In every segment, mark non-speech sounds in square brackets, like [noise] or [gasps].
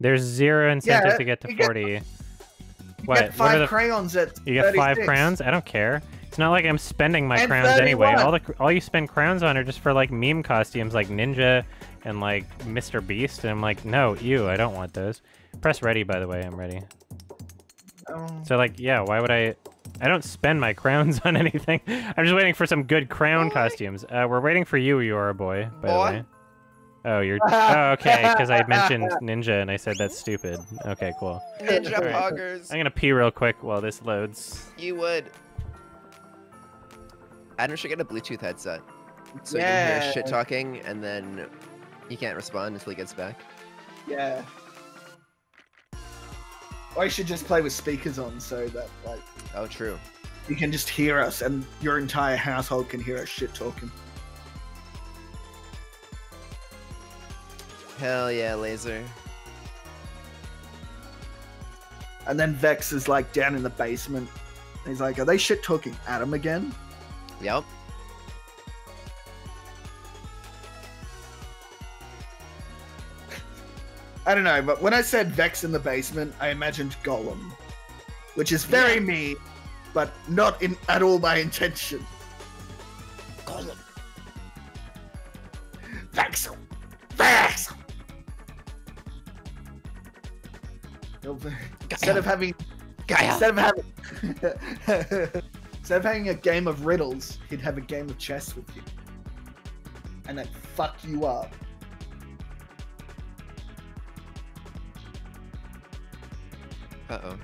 There's zero incentive Yeah, to get to you get- 40. You what? get what five are the, crayons at you get five 36. crowns? I don't care. It's not like I'm spending my And crowns anyway. All the all you spend crowns on are just for like meme costumes like Ninja and like Mr. Beast. And I'm like, no, ew, I don't want those. Press ready, by the way. I'm ready. Oh. So like, yeah, why would I? I don't spend my crowns [laughs] on anything. I'm just waiting for some good crown Boy. costumes. Uh, we're waiting for you, you are a boy. By Boy. the way. Oh, you're. Oh, [laughs] okay, because I mentioned ninja and I said that's stupid. Okay, cool. Ninja Alright. poggers. I'm gonna pee real quick while this loads. You would. Adam should get a Bluetooth headset. So you can hear shit talking and then he can't respond until he gets back. Yeah. Or you should just play with speakers on so that like Oh, true. you can just hear us and your entire household can hear us shit talking. Hell yeah, laser. And then Vex is like down in the basement. He's like, Are they shit talking Adam again? Yep. I don't know, but when I said Vex in the basement, I imagined Gollum. Which is very Yeah. me, but not in at all my intention. Gollum. Vex! Vex! Vex! Instead of having Gaia. Instead of having [laughs] instead of having a game of riddles, he'd have a game of chess with you, and then fuck you up. Uh oh.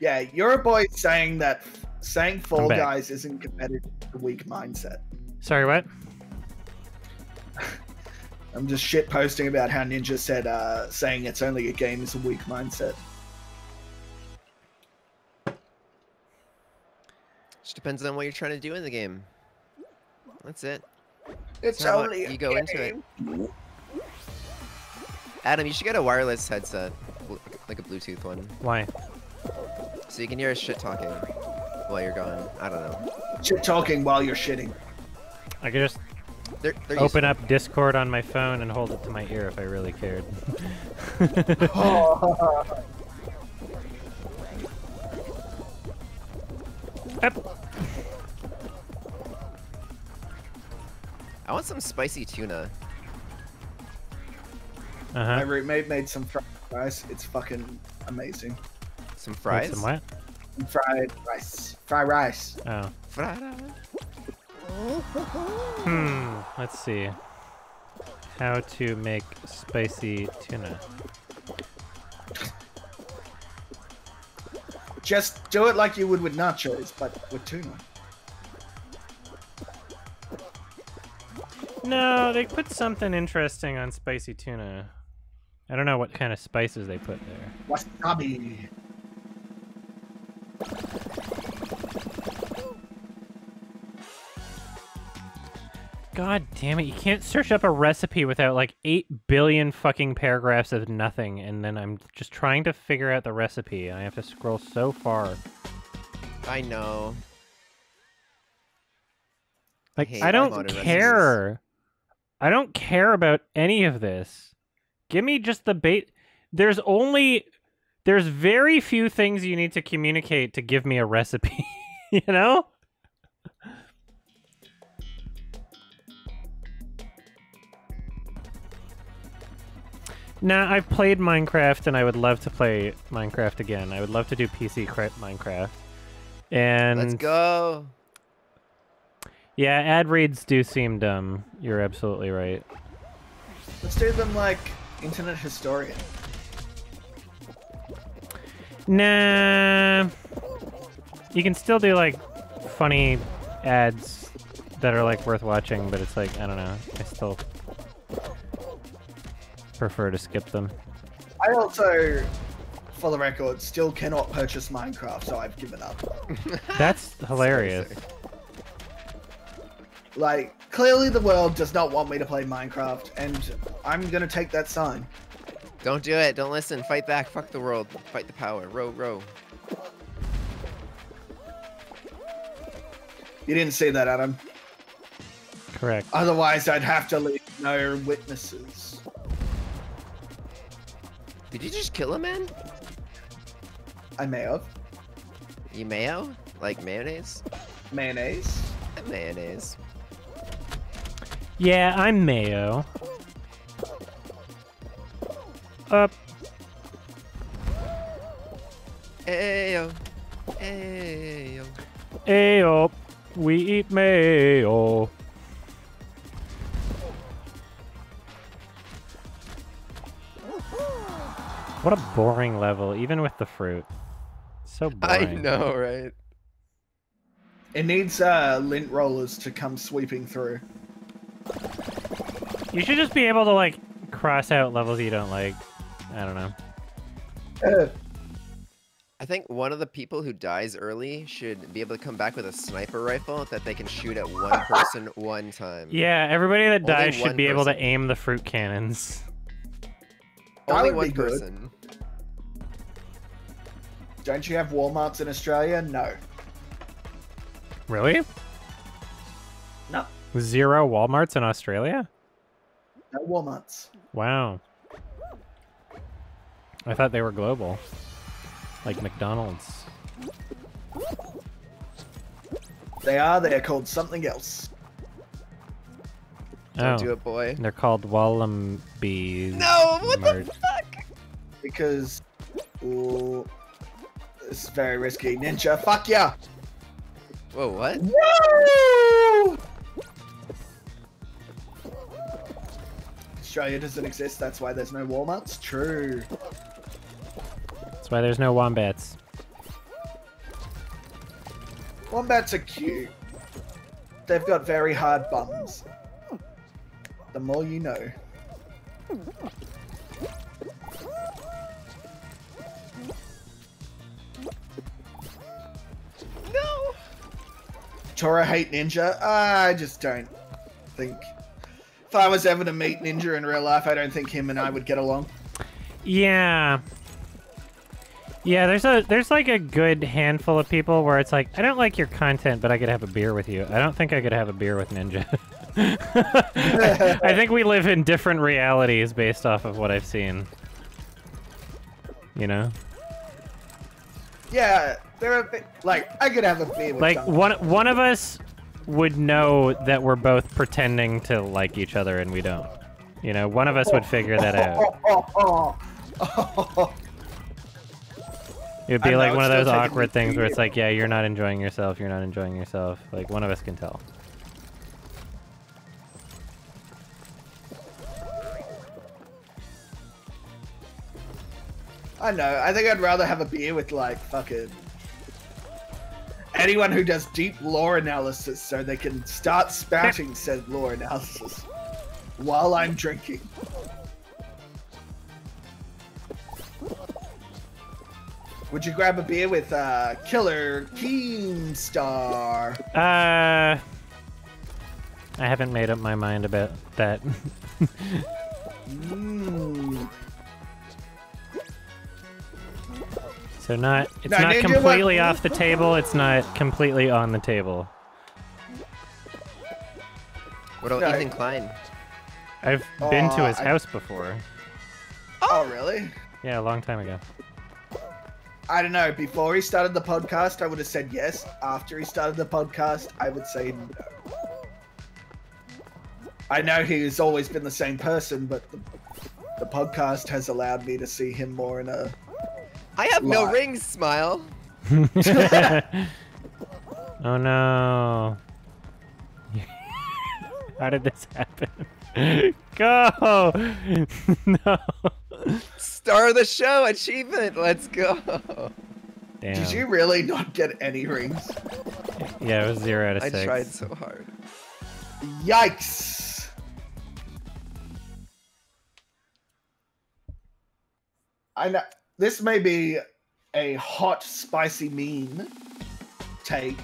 Yeah, you're a boy saying that saying Fall Guys isn't competitive. is A weak mindset. Sorry, what? [laughs] I'm just shit posting about how Ninja said uh, saying it's only a game is a weak mindset. Just depends on what you're trying to do in the game. That's it. It's how much only a you go into it. Adam, you should get a wireless headset, like a Bluetooth one, Why? so you can hear us shit talking while you're gone. I don't know. Shit talking while you're shitting. I could just They're, they're open up Discord on my phone and hold it to my ear if I really cared. Oh, [laughs] Up. I want some spicy tuna. Uh my huh. roommate made some fried rice. It's fucking amazing. Some fries. Some what? Fried rice. Fried rice. Oh. Fried. Hmm. Let's see. How to make spicy tuna. Just do it like you would with nachos, but with tuna. No, they put something interesting on spicy tuna. I don't know what kind of spices they put there. Wasabi. God damn it, you can't search up a recipe without like 8 billion fucking paragraphs of nothing, and then I'm just trying to figure out the recipe, and I have to scroll so far. I know. Like, hate I don't modern recipes. care. I don't care about any of this. Give me just the bait. There's only. There's very few things you need to communicate to give me a recipe, [laughs] you know? Nah, I've played Minecraft and I would love to play Minecraft again. I would love to do PC Minecraft. And Let's go. yeah, ad reads do seem dumb. You're absolutely right. Let's do them like Internet Historian. Nah. You can still do like funny ads that are like worth watching, but it's like I don't know. I still prefer to skip them. I also, for the record, still cannot purchase Minecraft, so I've given up. [laughs] That's hilarious. Like, clearly the world does not want me to play Minecraft, and I'm gonna take that sign. Don't do it. Don't listen. Fight back. Fuck the world. Fight the power. Row, row. You didn't see that, Adam. Correct. Otherwise, I'd have to leave no witnesses. Did you just kill a man? I may have. You mayo? Like mayonnaise? Mayonnaise. Mayonnaise. Yeah, I'm Mayo. Up. Ayo. Ayo. Ayo. We eat mayo. What a boring level, even with the fruit. So [laughs] boring. I know, right? It needs uh, lint rollers to come sweeping through. You should just be able to like cross out levels you don't like. I don't know. Uh, I think one of the people who dies early should be able to come back with a sniper rifle that they can shoot at one person [laughs] one time. Yeah, everybody that Only dies should one be able to aim the fruit cannons. That Only would one be good. person. don't you have Walmarts in Australia? No. Really? No. Zero Walmarts in Australia? No Walmarts. Wow. I thought they were global. Like McDonald's. They are. They are called something else. Don't oh, do it, boy. they're called Wallabies. No, what Mart. the fuck? Because... Ooh, this is very risky. Ninja, fuck yeah! Whoa, what? Woo! Australia doesn't exist, that's why there's no Walmarts. True. That's why there's no wombats. Wombats are cute. They've got very hard bums. The more you know. No! Tora hate Ninja? I just don't think. If I was ever to meet Ninja in real life, I don't think him and I would get along. Yeah. Yeah, there's a there's like a good handful of people where it's like I don't like your content, but I could have a beer with you. I don't think I could have a beer with Ninja. [laughs] [laughs] I think we live in different realities based off of what I've seen. You know? Yeah, they're a bit like I could have a beer Like someone. one one of us would know that we're both pretending to like each other and we don't. You know, one of us would figure that out. It would be I know, like one of those awkward things where it's like, yeah, you're not enjoying yourself, you're not enjoying yourself. Like one of us can tell. I know. I think I'd rather have a beer with like fucking anyone who does deep lore analysis, so they can start spouting [laughs] said lore analysis while I'm drinking. Would you grab a beer with uh, Killer Keemstar? Uh I haven't made up my mind about that. [laughs] Mm. So not it's No, not Ninja, what- completely off the table, it's not completely on the table. What about No. Ethan Klein? I've been to his I- house before. Oh, oh, really? Yeah, a long time ago. I don't know. Before he started the podcast, I would have said yes. After he started the podcast, I would say no. I know he's always been the same person, but the, the podcast has allowed me to see him more in a. I have no rings, smile. [laughs] oh no. [laughs] How did this happen? [laughs] Go! no. Star of the show achievement. Let's go. Damn. Did you really not get any rings? Yeah, it was zero out of I six. tried so hard. Yikes! I know this may be a hot, spicy, mean take,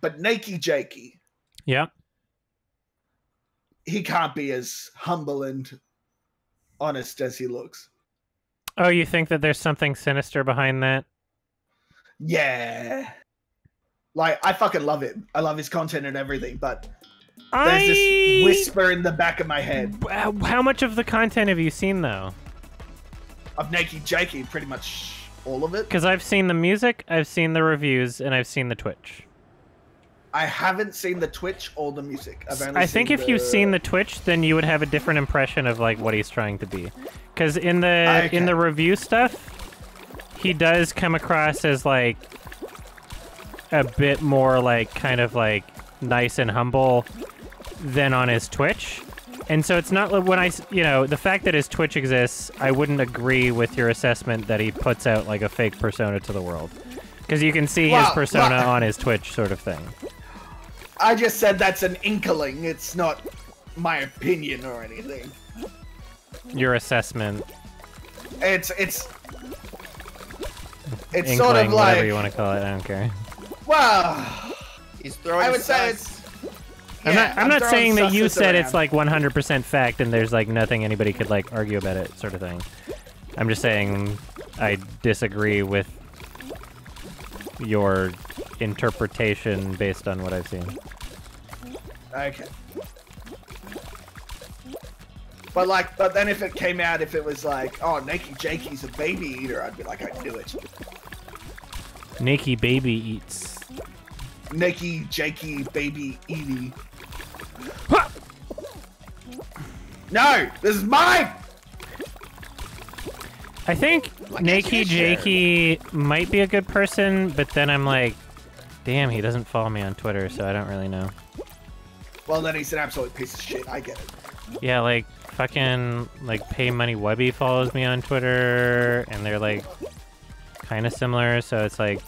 but Nakey Jakey, Yeah. he can't be as humble and honest as he looks. Oh, you think that there's something sinister behind that? Yeah. Like I fucking love it. I love his content and everything, but there's I this whisper in the back of my head how much of the content have you seen though? Of Nakey Jakey, pretty much all of it. Because I've seen the music, I've seen the reviews, and I've seen the Twitch. I haven't seen the Twitch or the music. I think if you've seen the Twitch, then you would have a different impression of like what he's trying to be. Because in the Okay. in the review stuff, he does come across as like a bit more like kind of like nice and humble than on his Twitch. And so it's not like I, you know, the fact that his Twitch exists, I wouldn't agree with your assessment that he puts out like a fake persona to the world. Because you can see his persona well- on his Twitch sort of thing. I just said that's an inkling. It's not my opinion or anything. Your assessment, It's it's it's inkling, sort of like whatever you want to call it. I don't care. well, He's throwing. I would his say it's. I'm yeah, not. I'm, not saying that you susses said it's like 100% fact and there's like nothing anybody could like argue about it, sort of thing. I'm just saying I disagree with your interpretation based on what I've seen. Okay. But like, but then if it came out, if it was like, oh, Nakey Jakey's a baby eater, I'd be like, I knew it. Nikki baby eats. Nakey Jakey baby eating. No, this is mine. I think Why can't you Nikki share? Jakey might be a good person, but then I'm like, damn, he doesn't follow me on Twitter, so I don't really know. Well, then he's an absolute piece of shit. I get it. Yeah, like fucking like Pay Money Wubby follows me on Twitter, and they're like kind of similar. So it's like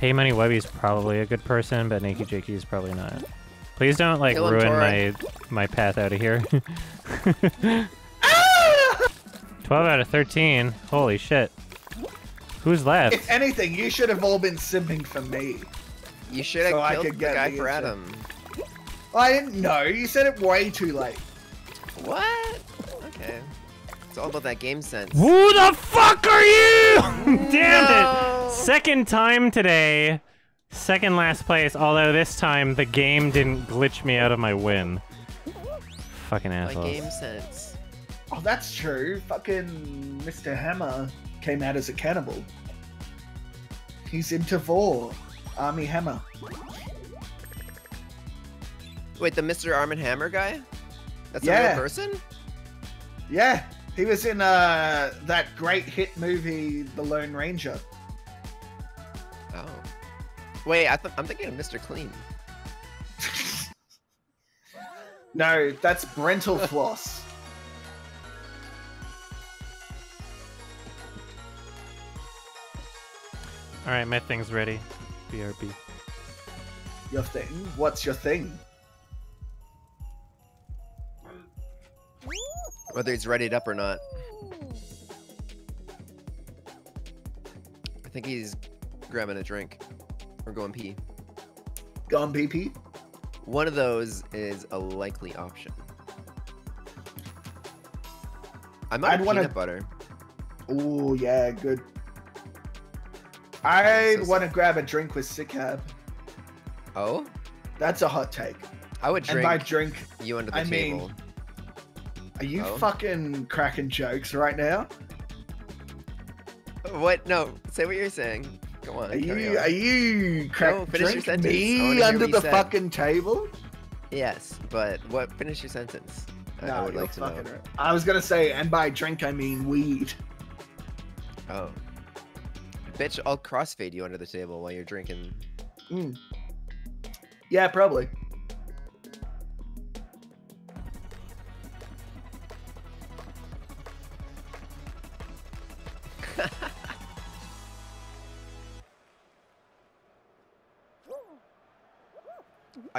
Pay Money Wubby's probably a good person, but Nakey Jakey is probably not. Please don't like Kill ruin my my path out of here. [laughs] Ah! Twelve out of thirteen. Holy shit. Who's left? If anything, you should have all been simming for me. You should have So I killed could the get guy the for answer. Adam. I didn't know. You said it way too late. What? Okay. It's all about that game sense. Who the fuck are you? [laughs] Damn No. it! Second time today. Second last place, although this time the game didn't glitch me out of my win. Fucking My assholes. game sense. Oh, that's true. Fucking Mr. Hammer came out as a cannibal. He's into Vor. Armie Hammer. Wait, the Mr. Arm and Hammer guy? That's a real person? Yeah, he was in uh, that great hit movie, The Lone Ranger. Oh. Wait, I th- I'm thinking of Mr. Clean. [laughs] No, that's Brental [laughs] Floss. Alright, my thing's ready. BRB. Your thing? What's your thing? Whether he's readied up or not. I think he's grabbing a drink. Or going pee. Gone PP? One of those is a likely option. I'm out I'd wanna- peanut butter. Oh yeah, good. I'd So- want to grab a drink with Sickab. Oh? That's a hot take. I would drink. And by drink, you under the I mean- table. Are you Oh. fucking cracking jokes right now? What? No, say what you're saying. Go on. Are you on. are you crack No, finish your sentence. Me under the said. fucking table? Yes, but what? Finish your sentence. I- I would like to know. right. I was gonna say, and by drink I mean weed. Oh. Bitch, I'll crossfade you under the table while you're drinking. Mm. Yeah, probably.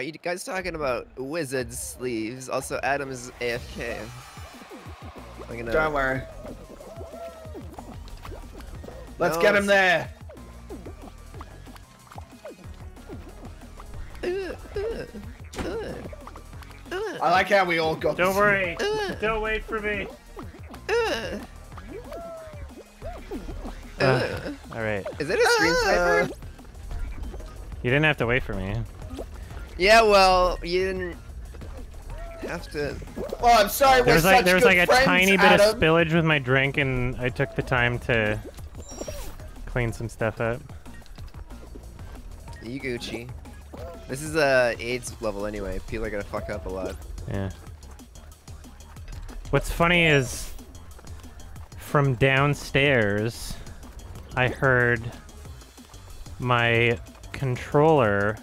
Are you guys talking about wizard sleeves? Also, Adam is AFK. I'm gonna. Don't worry. Let's No, get him there. I like how we all got. Don't worry. [laughs] Don't wait for me. [laughs] Uh. Alright. Is it a stream sniper? You didn't have to wait for me. Yeah, well, you didn't have to. Well, I'm sorry. There was like there was like a friends, tiny bit of spillage with my drink, and I took the time to clean some stuff up. You Gucci. This is a AIDS level anyway. People are gonna fuck up a lot. Yeah. What's funny is from downstairs, I heard my controller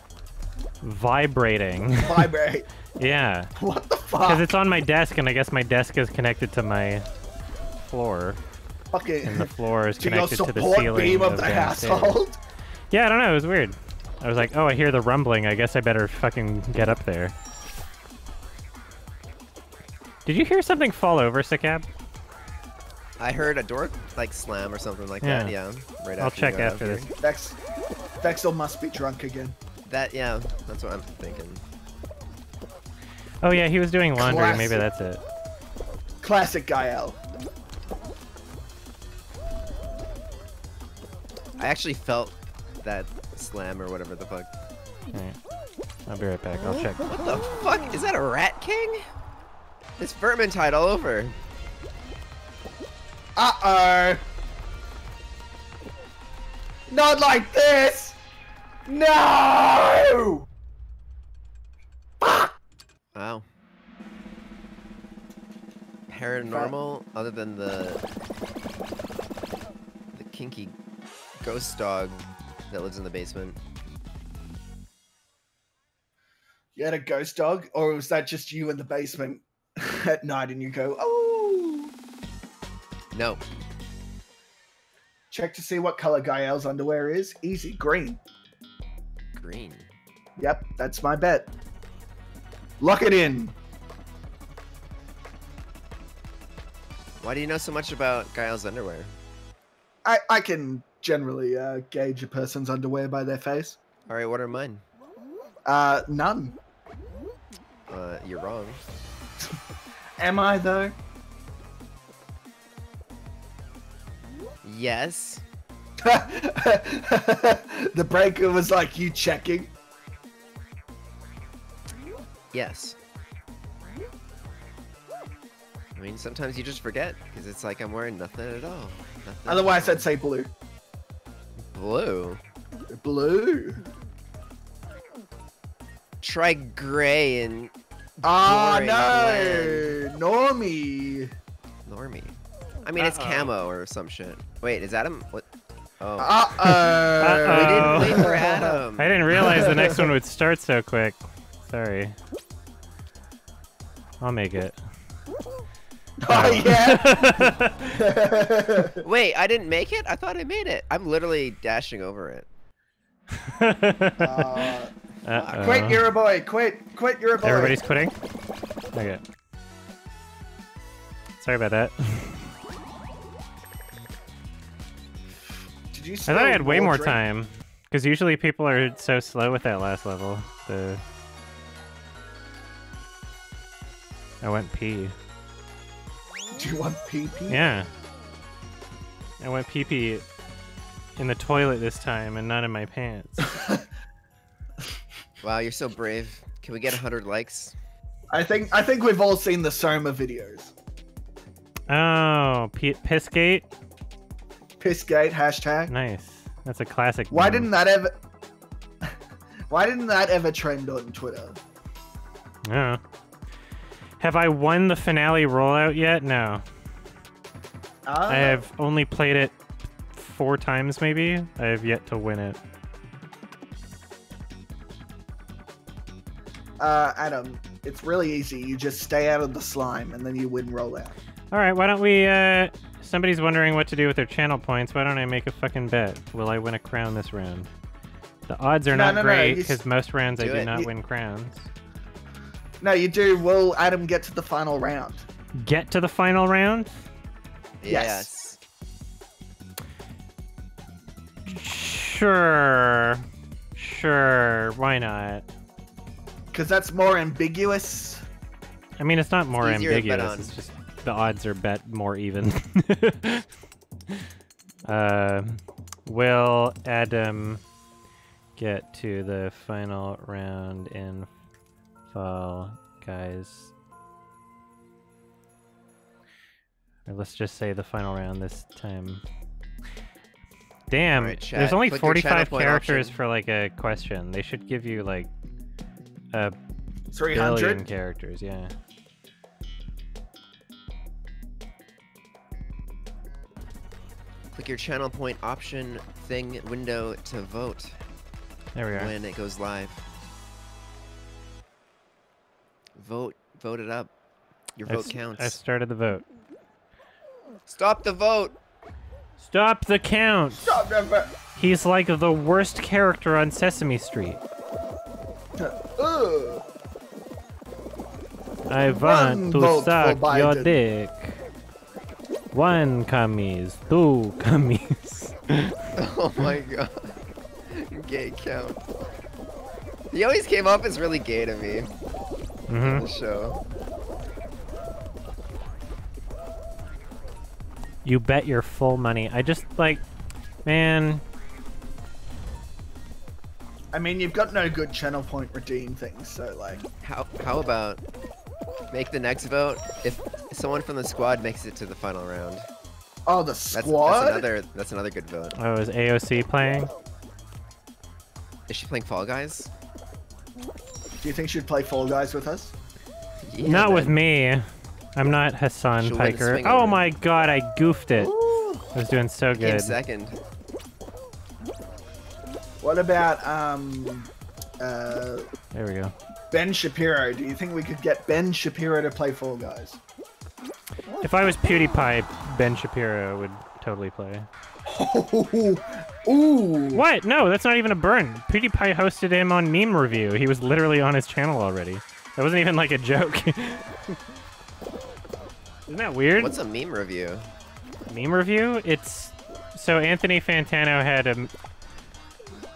vibrating. [laughs] Vibrate. yeah. What the fuck? Because it's on my desk, and I guess my desk is connected to my floor, Fucking and the floor is [laughs] connected to the ceiling beam of the household. Yeah, I don't know. It was weird. I was like, oh, I hear the rumbling. I guess I better fucking get up there. Did you hear something fall over, Sickab? I heard a door like slam or something like that. Yeah. Right I'll after check after this. Vex, Vexel must be drunk again. That yeah, that's what I'm thinking. Oh yeah, he was doing laundry. Maybe that's it. Classic Gael. I actually felt that slam or whatever the fuck. Alright. I'll be right back. I'll check. What the fuck? Is that a rat king? It's vermintide all over. Uh oh. Not like this. No. Wow. Paranormal, other than the the kinky ghost dog that lives in the basement. You had a ghost dog, or was that just you in the basement [laughs] at night and you go, oh? No, Check to see what color Gael's underwear is. Easy, green. Green. Yep, that's my bet. Lock it in. Why do you know so much about Guile's underwear? I, I can generally uh, gauge a person's underwear by their face. All right, what are mine? Uh, none. Uh, you're wrong. [laughs] Am I though? Yes. [laughs] the breaker was like you checking. Yes. I mean, sometimes you just forget because it's like I'm wearing nothing at all. Nothing Otherwise, at I'd say blue. blue. Blue. Try gray and Ah Boring, no, normie. normie. I mean, it's Uh-oh. camo or some shit. Wait, is Adam? What? Oh, Uh oh. we Uh-oh. didn't [laughs] wait for Adam. I didn't realize the next one would start so quick. Sorry. I'll make it. [laughs] Oh yeah. [laughs] Wait, I didn't make it. I thought I made it. I'm literally dashing over it. uh, Uh-oh. quit, you're a boy. Quit, quit, you're a boy. Everybody's quitting? Okay. Sorry about that. You I thought I had way more drink? time. Because usually people are so slow with that last level. The I went pee. Do you want pee pee? Yeah. I went pee pee in the toilet this time and not in my pants. [laughs] Wow, you're so brave. Can we get 100 likes? I think I think we've all seen the Soma videos. Oh, P- Pissgate? Pissgate hashtag. Nice. That's a classic. Why meme. didn't that ever? [laughs] Why didn't that ever trend on Twitter? Yeah. Have I won the finale rollout yet? No. Ah, I have only played it four times, maybe. I have yet to win it. Uh, Adam, it's really easy. You just stay out of the slime, and then you win rollout. All right, why don't we? uh Somebody's wondering what to do with their channel points. Why don't I make a fucking bet? Will I win a crown this round? The odds are No, not no, no, great because most rounds I Do do it. not You- win crowns. No, you do. Will Adam get to the final round? Get to the final round? Yes. Sure. Sure. Why not? Because that's more ambiguous. I mean, it's not more bet ambiguous. It's just the odds are bet more even. [laughs] [laughs] uh, will Adam get to the final round in Fall Guys. Or let's just say the final round this time. Damn, Alright, there's only click 45 characters option. for like a question. They should give you like a Three billion hundred. characters, yeah. Click your channel point option thing window to vote There we are. when it goes live. Vote, vote it up. Your vote s- counts. I've started the vote. Stop the vote. Stop the count! Stop never. He's like the worst character on Sesame Street. Ugh. I One want to suck your dick. One cummies, two [laughs] cummies. [laughs] Oh my god. Gay count. He always came off as really gay to me. hmm The show. You bet your full money. I just like, man. I mean, you've got no good channel point redeem things, so like. How how about make the next vote if someone from the squad makes it to the final round? Oh, the That's, squad. that's another that's another good vote. Oh, is AOC playing? Is she playing Fall Guys? Do you think she'd play Fall Guys with us? Yeah, Not with me. I'm not Hassan She'll Piker. Oh over. my god, I goofed it. Ooh. I was doing so good. Came good. second. What about um, uh, There we go. Ben Shapiro? Do you think we could get Ben Shapiro to play Fall Guys? If I was PewDiePie, Ben Shapiro would totally play. Oh, ooh. What? No, that's not even a burn. PewDiePie hosted him on Meme Review. He was literally on his channel already. That wasn't even like a joke. [laughs] Isn't that weird? What's a meme review? Meme Review? It's so Anthony Fantano had a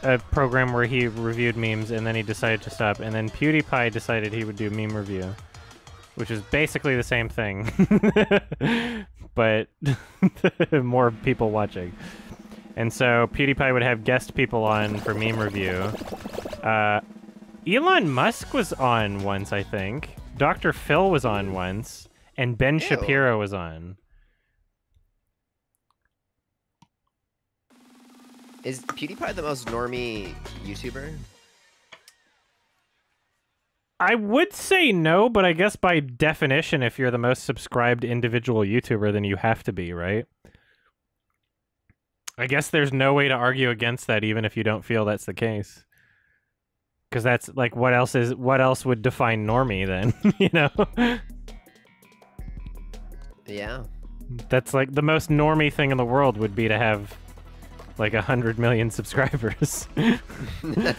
a program where he reviewed memes and then he decided to stop and then PewDiePie decided he would do meme review, which is basically the same thing. [laughs] but [laughs] more people watching. And so PewDiePie would have guest people on for meme review. Uh, Elon Musk was on once, I think. Dr. Phil was on once, and Ben Ew. Shapiro was on. Is PewDiePie the most normie YouTuber? I would say no, but I guess by definition, if you're the most subscribed individual YouTuber, then you have to be, right? I guess there's no way to argue against that, even if you don't feel that's the case. Because that's like, what else is what else would define normie then? [laughs] you know, Yeah. that's like the most normie thing in the world would be to have like a hundred million subscribers. [laughs] there,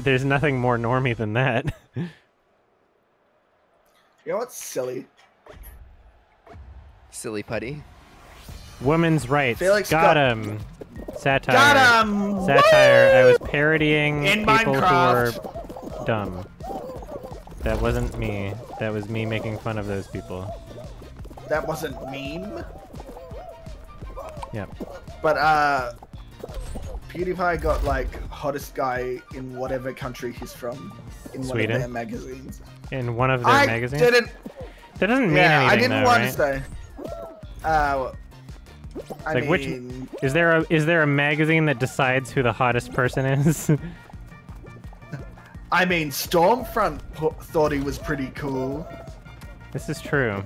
there's nothing more normie than that. You know what's silly? Silly putty. Women's rights. Felix got got- him. Satire. Got him. Satire. I was parodying In people Minecraft. who are dumb. That wasn't me. That was me making fun of those people. That wasn't meme. Yep. But uh, PewDiePie got like hottest guy in whatever country he's from in one of their magazines. In one of their I magazines. didn't. That doesn't mean Yeah, anything, I didn't though, want right? to say. Uh, I Like, which- mean, Is there a is there a magazine that decides who the hottest person is? [laughs] I mean, Stormfront po- thought he was pretty cool. this is true.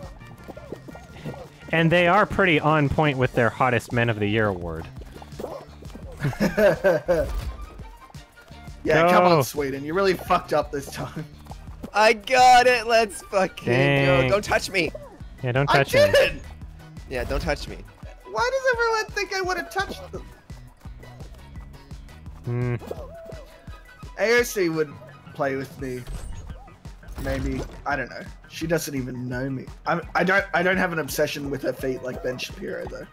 And they are pretty on point with their hottest men of the year award. Yeah, come on, Sweden. You really fucked up this time. I got it. Let's fucking Dang. go. Don't touch me. Yeah, don't I touch him. didn't. Yeah, don't touch me. Why does everyone think I would have touched them? Hmm. AOC would play with me. Maybe I don't know. She doesn't even know me. I'm, I don't. I don't have an obsession with her feet like Ben Shapiro though.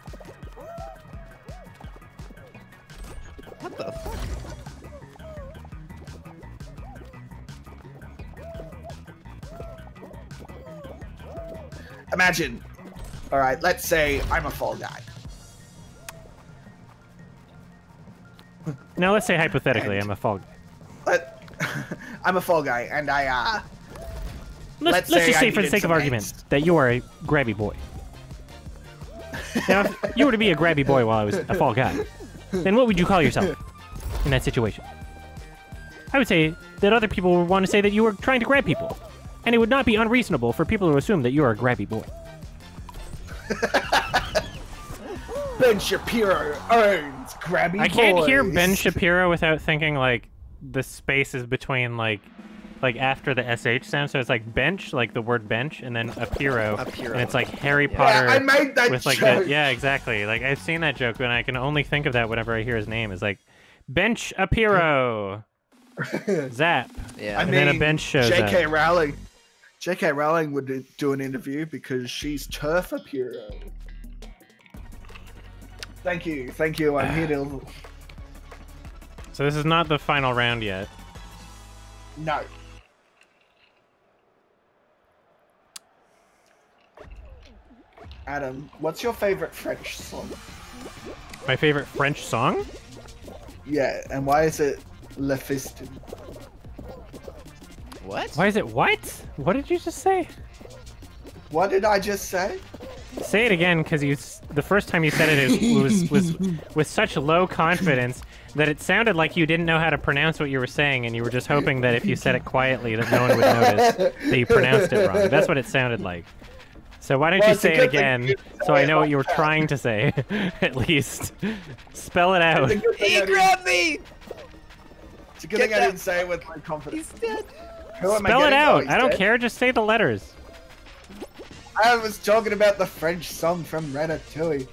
What the fuck? Imagine. All right. Let's say I'm a fall guy. Now let's say hypothetically, I'm a fall. But [laughs] I'm a fall guy, and I uh. Let's, Let's let's say just I say, for the sake of argument, angst. that you are a grabby boy. now, if you were to be a grabby boy while I was a fall guy, then what would you call yourself in that situation? I would say that other people would want to say that you were trying to grab people, and it would not be unreasonable for people to assume that you are a grabby boy. [laughs] Ben Shapiro owns Grabby I can't hear Ben Shapiro without thinking like the spaces between like like after the sh sound. So it's like bench, like the word bench, and then apiro, Apiro. and it's like Harry Yeah, Potter. Yeah, I made that with like joke. that. Yeah, exactly. Like I've seen that joke, and I can only think of that whenever I hear his name. Is like bench apiro, [laughs] zap, Yeah. I and mean, then a bench shows J.K. up. Rowling. J.K. Rowling would do- do an interview because she's TERF Apiro. Thank you, thank you. I'm here to. [sighs] So this is not the final round yet. No. Adam, what's your favorite French song? My favorite French song. Yeah, and why is it Le Fistin? what? Why is it what? What did you just say? What did I just say? Say it again, because you the first time you said it was was [laughs] with such low confidence that it sounded like you didn't know how to pronounce what you were saying, and you were just hoping that if you said it quietly, that no one would notice that you pronounced it wrong. That's what it sounded like. So why don't Well, you say it again, so I know what you were like trying to say, [laughs] at least. Spell it out. It's a good thing He I didn't- grabbed me! it's a good Get thing I didn't say it with my confidence. He's dead. Who am I Spell it getting? Oh, out. I don't dead. care. Just say the letters. I was talking about the French song from Ratatouille.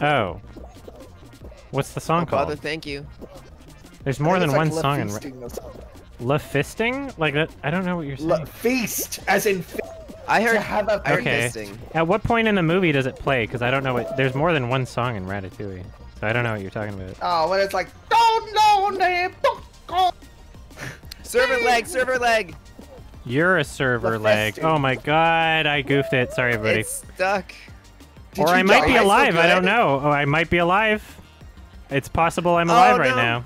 Oh. What's the song Oh, Father, called? thank you. There's more than think one it's like song in Ra- Feasting or something. La Fisting? Like that? I don't know what you're saying. Le- feast, as in fe- I heard. to have a I heard Okay. fisting. At what point in the movie does it play? Because I don't know what. There's more than one song in Ratatouille, so I don't know what you're talking about. Oh, when it's like, don't know name, [laughs] Server leg, server leg. You're a server The leg. festive. Oh my god, I goofed it. Sorry, everybody. It's stuck. Did or I might die? be alive. I don't know. Oh, I might be alive. It's possible I'm oh, alive Oh, right no. now.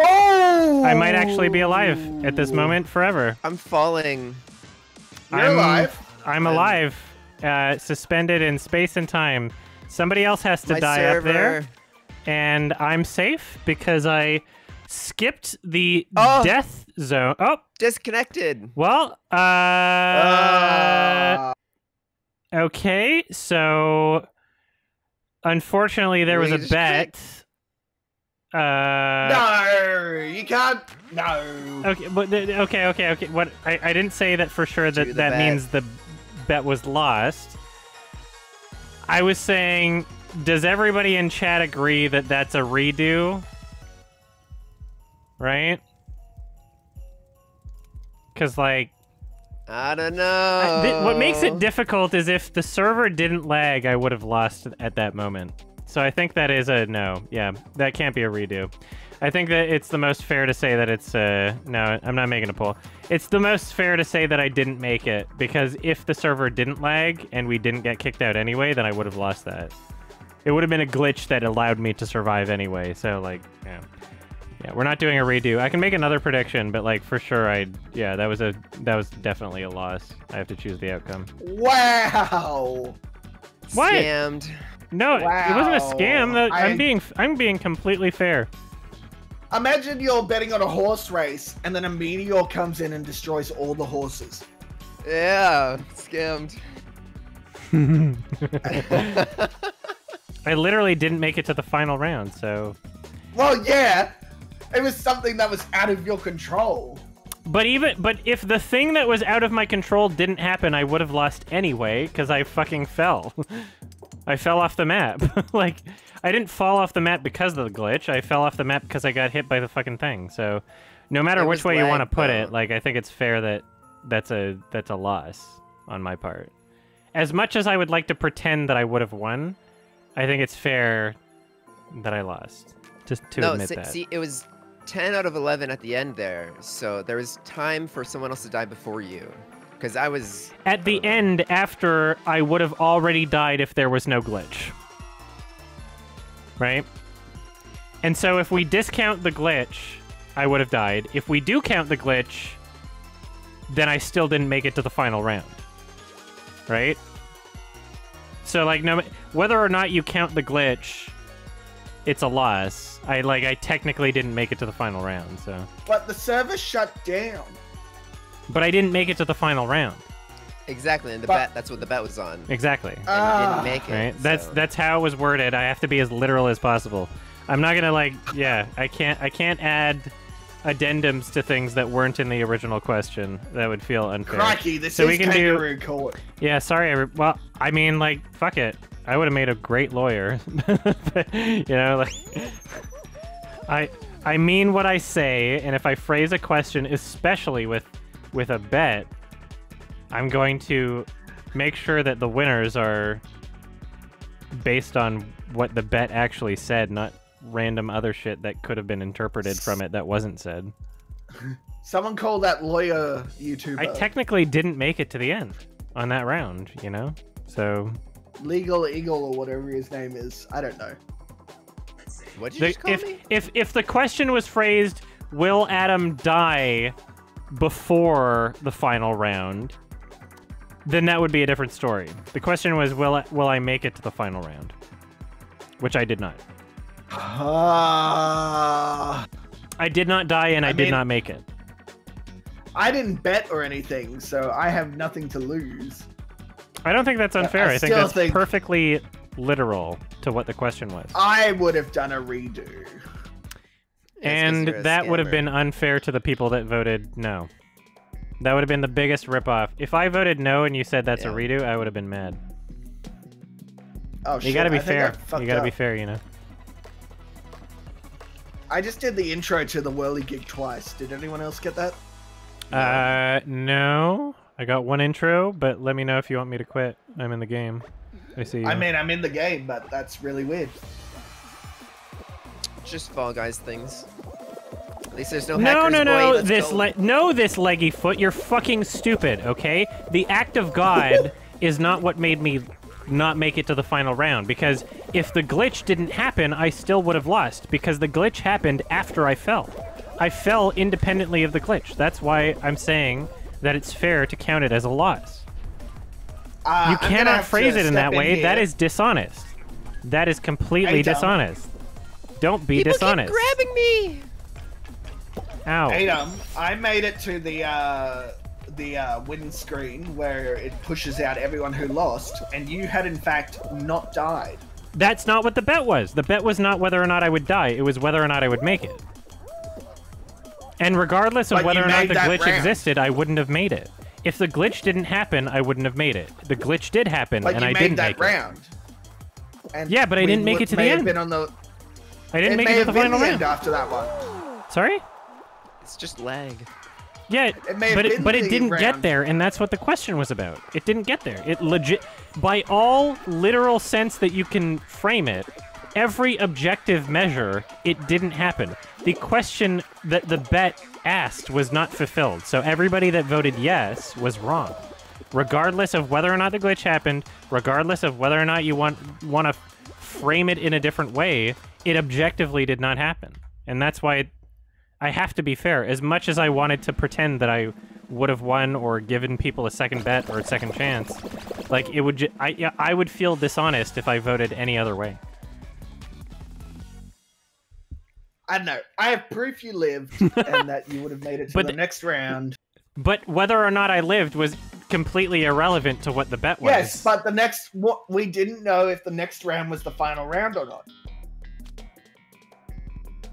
Oh! I might actually be alive at this moment forever. I'm falling. You're I'm, alive. I'm I'm- alive, uh, suspended in space and time. Somebody else has to My die server. up there, and I'm safe because I skipped the Oh. death zone. Oh, Disconnected. well, uh, Uh, okay. So, unfortunately, there was a just bet. Uh, no, you can't. No. Okay, but okay, okay, okay. What I, I didn't say that for sure that that bet. means the bet was lost. I was saying, does everybody in chat agree that that's a redo? Right? Because like, I don't know. I- th- what makes it difficult is if the server didn't lag, I would have lost at that moment. So I think that is a no. Yeah, that can't be a redo. I think that it's the most fair to say that it's uh no, I'm not making a poll. It's the most fair to say that I didn't make it because if the server didn't lag and we didn't get kicked out anyway, then I would have lost that. It would have been a glitch that allowed me to survive anyway. So like, yeah. Yeah, we're not doing a redo. I can make another prediction, but like for sure I yeah, that was a that was definitely a loss. I have to choose the outcome. Wow. What? Scammed. No, it wasn't a scam. Wow. I'm I- being I'm being completely fair. Imagine you're betting on a horse race, and then a meteor comes in and destroys all the horses. Yeah, scammed. [laughs] [laughs] I literally didn't make it to the final round, so Well, yeah, it was something that was out of your control. But even but if the thing that was out of my control didn't happen, I would have lost anyway cuz I fucking fell. [laughs] I fell off the map. [laughs] like I didn't fall off the map because of the glitch. I fell off the map because I got hit by the fucking thing. So no matter It which way you want to put it, like I think it's fair that that's a that's a loss on my part. As much as I would like to pretend that I would have won, I think it's fair that I lost. Just to no, admit see, that. see, it was 10 out of 11 at the end there, so there was time for someone else to die before you. Because I was. At the end, after I would have already died if there was no glitch. Right? And so if we discount the glitch, I would have died. If we do count the glitch, then I still didn't make it to the final round. Right? So like no whether or not you count the glitch, it's a loss. I like I technically didn't make it to the final round, so But the server shut down. But I didn't make it to the final round. Exactly, and the But- bet that's what the bet was on. Exactly. you Ah. didn't make it. right? That's so- that's how it was worded. I have to be as literal as possible. I'm not gonna like yeah. I can't I can't add addendums to things that weren't in the original question. That would feel unfair. Crikey, this So is we can do- kangaroo court. Yeah, sorry. every- Well, I mean, like, fuck it. I would have made a great lawyer. [laughs] you know, like, I I mean what I say, and if I phrase a question, especially with with a bet, I'm going to make sure that the winners are based on what the bet actually said, not random other shit that could have been interpreted from it that wasn't said. [laughs] Someone call that lawyer YouTuber. I technically didn't make it to the end on that round, you know? So Legal Eagle or whatever his name is. I don't know. What'd you the, just call if me? if if the question was phrased, "Will Adam die before the final round?" then that would be a different story. The question was, "Will I, will I make it to the final round?" Which I did not. Ah, I did not die, and I, I did mean- not make it. I didn't bet or anything, so I have nothing to lose. I don't think that's unfair. I I, think that's think- perfectly literal to what the question was. I would have done a redo. Yeah, and that would have been unfair to the people that voted no. That would have been the biggest ripoff. If I voted no and you said that's a redo, I would have been mad. Oh, You shit, gotta be I fair. You gotta be fair, you know. I just did the intro to the Whirlygig twice. Did anyone else get that? Uh, no. I got one intro, but let me know if you want me to quit. I'm in the game. I see you. I mean, I'm in the game, but that's really weird. Just Fall Guys things. At least there's no no, no, no. This le- no, this leggy foot. You're fucking stupid. Okay. The act of God [laughs] is not what made me not make it to the final round. Because if the glitch didn't happen, I still would have lost. Because the glitch happened after I fell. I fell independently of the glitch. That's why I'm saying that it's fair to count it as a loss. Uh, You cannot phrase it in that way. That here. is dishonest. That is completely dishonest. Don't be People dishonest. keep grabbing me. Ow. Adam, I made it to the uh, the uh, win screen where it pushes out everyone who lost, and you had in fact not died. That's not what the bet was. The bet was not whether or not I would die. It was whether or not I would make it. And regardless of But whether or not the glitch round. existed, I wouldn't have made it. If the glitch didn't happen, I wouldn't have made it. The glitch did happen, But and you I made didn't that make it. round. And Yeah, but I didn't make it to the may have end. Been on the, I didn't it make it to the final the round. after that one. Sorry? It's just lag. Yeah, It may but it, but it didn't get there, and that's what the question was about. It didn't get there. It legit, by all literal sense that you can frame it, every objective measure, it didn't happen. The question that the bet asked was not fulfilled, so everybody that voted yes was wrong. Regardless of whether or not the glitch happened, regardless of whether or not you want want to frame it in a different way, it objectively did not happen, and that's why. It, I have to be fair. As much as I wanted to pretend that I would have won or given people a second bet or a second chance, like it would, I yeah, I would feel dishonest if I voted any other way. I don't know. I have proof you lived [laughs] and that you would have made it to But the- next round. But whether or not I lived was completely irrelevant to what the bet was. Yes, but the next what we didn't know if the next round was the final round or not.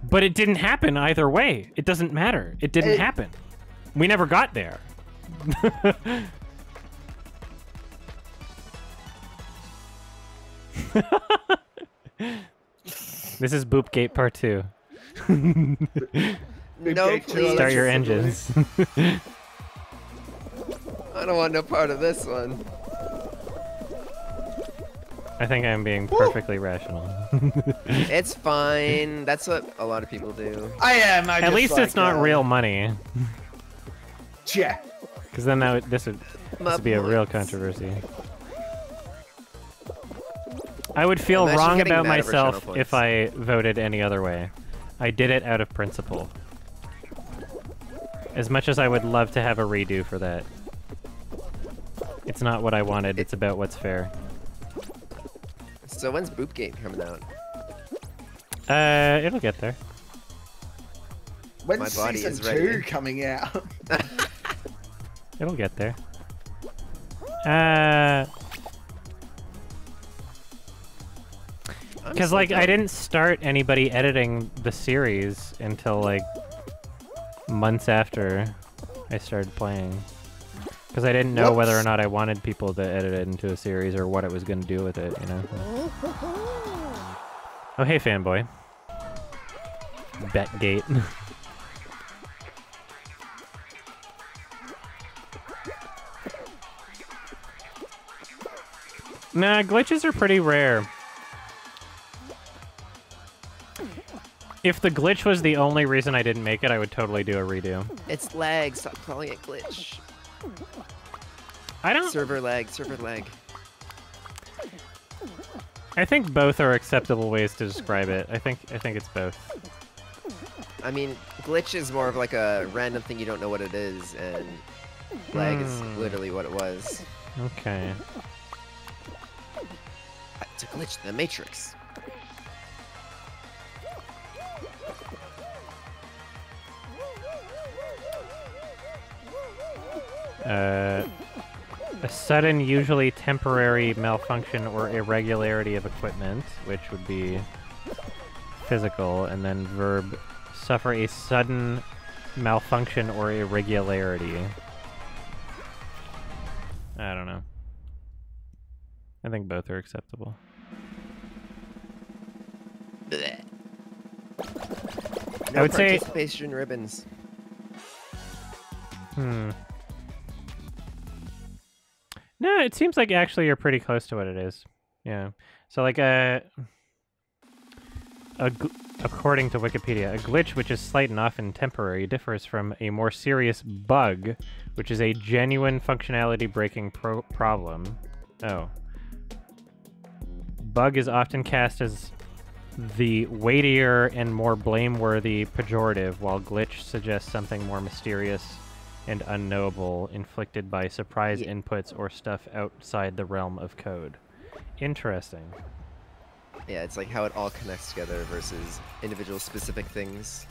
But it didn't happen either way. It doesn't matter. It didn't It- happen. We never got there. [laughs] this is Boopgate Part 2. No, please. Start your engines. [laughs] I don't want no part of this one. I think I'm being perfectly rational. [laughs] It's fine. That's what a lot of people do. I am. I At just least like, it's not uh, real money. Yeah. Because then that would, this would this would be a real controversy. I would feel Imagine wrong about mad over channel myself if I voted any other way. I did it out of principle. As much as I would love to have a redo for that. It's not what I wanted, it's about what's fair. So when's Boopgate coming out? Uh, it'll get there. When's My body season is two ready. coming out? [laughs] It'll get there. Uh, because like I didn't start anybody editing the series until like months after I started playing. Because I didn't know whether or not I wanted people to edit it into a series or what it was going to do with it, you know. [laughs] Oh hey fanboy. Betgate. [laughs] nah, glitches are pretty rare. If the glitch was the only reason I didn't make it, I would totally do a redo. It's lag. Stop calling it glitch. I don't. Server lag. Server lag. I think both are acceptable ways to describe it. I think. I think it's both. I mean, glitch is more of like a random thing you don't know what it is, and lag is Hmm. literally what it was. Okay. It's a glitch in the Matrix. Uh, a sudden, usually temporary malfunction or irregularity of equipment, which would be physical, and then verb suffer a sudden malfunction or irregularity. I don't know. I think both are acceptable. Blech. I No would say- participation ribbons. Hmm. No, it seems like actually you're pretty close to what it is. Yeah. So like a, a gl- according to Wikipedia, a glitch which is slight and often temporary differs from a more serious bug, which is a genuine functionality breaking pro- problem. Oh. Bug is often cast as the weightier and more blameworthy pejorative, while glitch suggests something more mysterious and unknowable, inflicted by surprise Ye- inputs or stuff outside the realm of code. Interesting. Yeah, it's like how it all connects together versus individual specific things.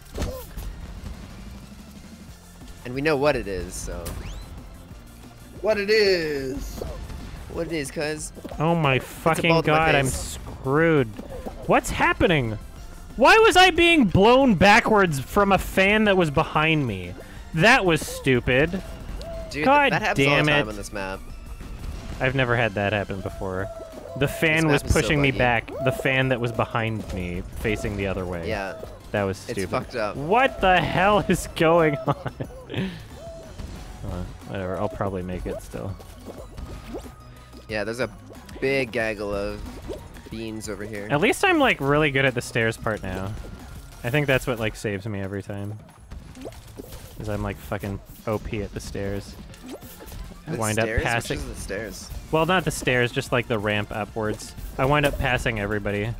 And we know what it is, so what it is? what it is, cuz Oh my fucking ball to my god, I'm screwed. What's happening? Why was I being blown backwards from a fan that was behind me? That was stupid. dude, God that happens all damn the time it. on this map. I've never had that happen before. The fan was is so pushing me back. The fan that was behind me, facing the other way. Yeah, That was it's stupid. fucked up. What the hell is going [laughs] on? Uh, whatever, I'll probably make it still. Yeah, there's a big gaggle of beans over here. At least I'm like really good at the stairs part now. I think that's what like saves me every time. Is I'm like fucking OP at the stairs. I The wind stairs? up passing. Which the stairs? Well, not the stairs, just like the ramp upwards. I wind up passing everybody.